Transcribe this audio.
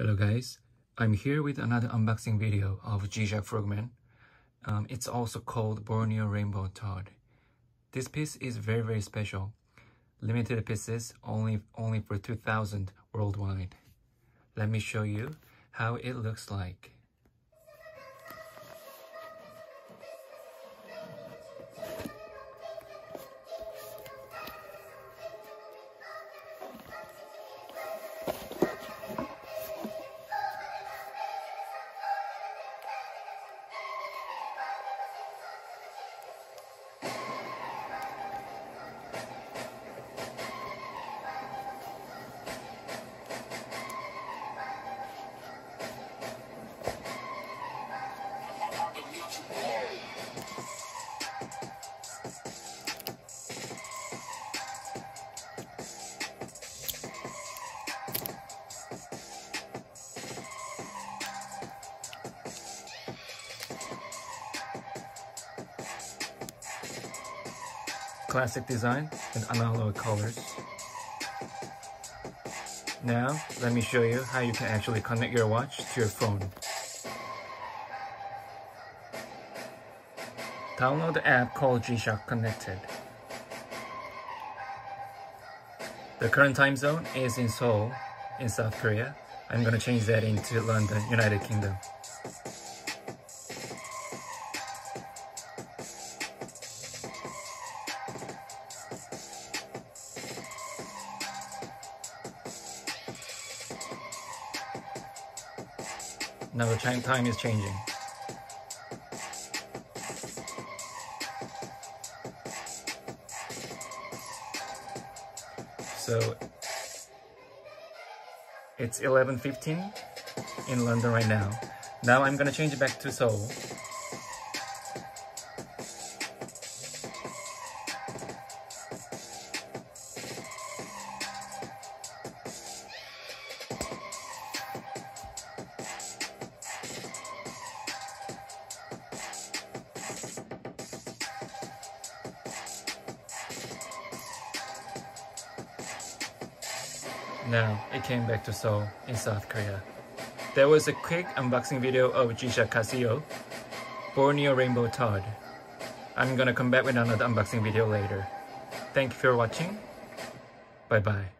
Hello guys, I'm here with another unboxing video of G-Shock Frogman. Um, it's also called Borneo Rainbow Toad. This piece is very very special. Limited pieces, only, only for 2000 worldwide. Let me show you how it looks like. Classic design and analog colors. Now, let me show you how you can actually connect your watch to your phone. Download the app called G-Shock Connected. The current time zone is in Seoul, in South Korea. I'm gonna change that into London, United Kingdom. Now the time is changing. So it's 11.15 in London right now. Now I'm gonna change it back to Seoul. Now, it came back to Seoul in South Korea. There was a quick unboxing video of G-Shock Casio, Borneo Rainbow Toad. I'm gonna come back with another unboxing video later. Thank you for watching. Bye bye.